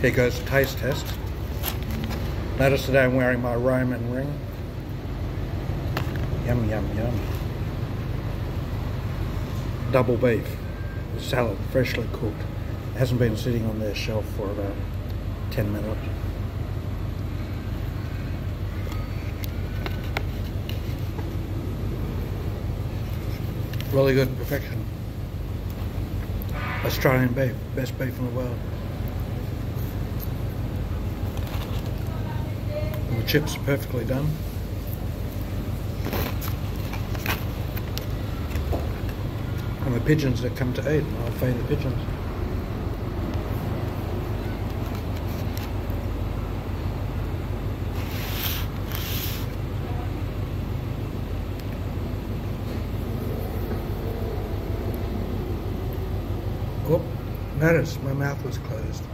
Here goes the taste test. Notice today I'm wearing my Roman ring. Yum, yum, yum. Double beef. Salad, freshly cooked. It Hasn't been sitting on their shelf for about 10 minutes. Really good, perfection. Australian beef, best beef in the world. And the chips are perfectly done. And the pigeons that come to eat, I'll feed the pigeons. Oh, notice my mouth was closed.